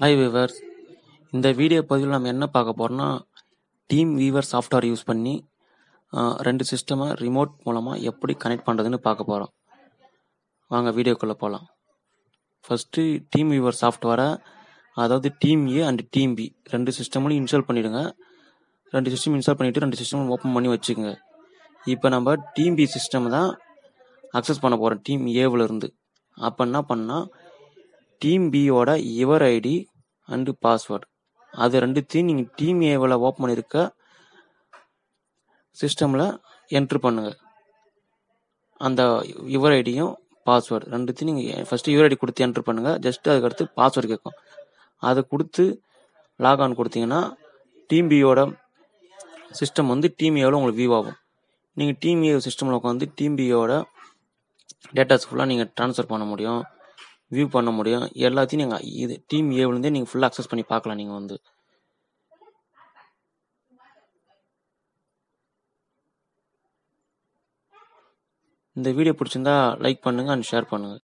Hi viewers இந்த video பதிவில் நம்ம என்ன பார்க்க போகிறோம்னா டீம் வீவர் சாஃப்ட்வேர் யூஸ் பண்ணி ரெண்டு சிஸ்டமை ரிமோட் மூலமாக எப்படி கனெக்ட் பண்ணுறதுன்னு பார்க்க போகிறோம் வாங்க வீடியோக்குள்ளே போகலாம் ஃபஸ்ட்டு டீம் வீவர் சாஃப்ட்வேரை அதாவது team A and team B ரெண்டு சிஸ்டம்லையும் இன்ஸ்டால் பண்ணிவிடுங்க ரெண்டு சிஸ்டம் இன்ஸ்டால் பண்ணிவிட்டு ரெண்டு சிஸ்டம் ஓப்பன் பண்ணி வச்சுக்கோங்க. இப்போ நம்ம டீம் பி சிஸ்டம் தான் அக்சஸ் பண்ண போகிறோம் டீம் ஏவிலேருந்து அப்போ என்ன பண்ணால் டீம் பியோட யுவர் ஐடி அண்டு பாஸ்வேர்டு அது ரெண்டுத்தையும் நீங்கள் டீம் ஏவில் ஓப்பன் பண்ணியிருக்க சிஸ்டமில் என்ட்ரு பண்ணுங்கள் அந்த யுவர் ஐடியும் பாஸ்வேர்டு ரெண்டுத்தையும் நீங்கள் ஃபஸ்ட்டு யுவர் ஐடி கொடுத்து என்ட்ரு பண்ணுங்கள் ஜஸ்ட் அதுக்கடுத்து பாஸ்வேர்டு கேட்கும் அதை கொடுத்து லாக்ஆன் கொடுத்தீங்கன்னா டீம் பியோட சிஸ்டம் வந்து டீம் ஏவில் உங்களுக்கு வியூ ஆகும். நீங்கள் டீம் ஏ சிஸ்டமில் உட்காந்து டீம் பியோட டேட்டாஸ் ஃபுல்லாக நீங்கள் ட்ரான்ஸ்ஃபர் பண்ண முடியும். வியூ பண்ண முடியும். எல்லாத்தையும் நீங்கள் இது டீம் ஏவிலேருந்தே நீங்கள் ஃபுல்லாக அக்சஸ் பண்ணி பார்க்கலாம் நீங்கள் வந்து. இந்த வீடியோ பிடிச்சிருந்தா லைக் பண்ணுங்கள் அண்ட் ஷேர் பண்ணுங்கள்